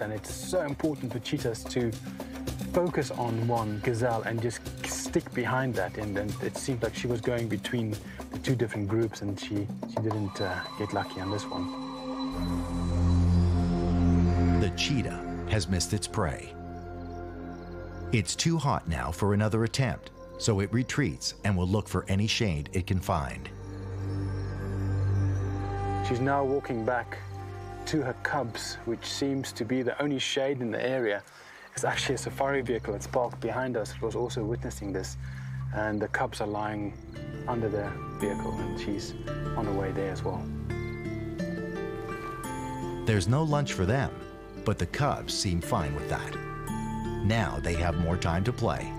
And it's so important for cheetahs to focus on one gazelle and just stick behind that. And, and it seemed like she was going between the two different groups, and she, she didn't uh, get lucky on this one. The cheetah has missed its prey. It's too hot now for another attempt, so it retreats and will look for any shade it can find. She's now walking back to her cubs, which seems to be the only shade in the area. It's actually a safari vehicle that's parked behind us. It was also witnessing this. And the cubs are lying under the vehicle, and she's on her way there as well. There's no lunch for them, but the cubs seem fine with that. Now they have more time to play.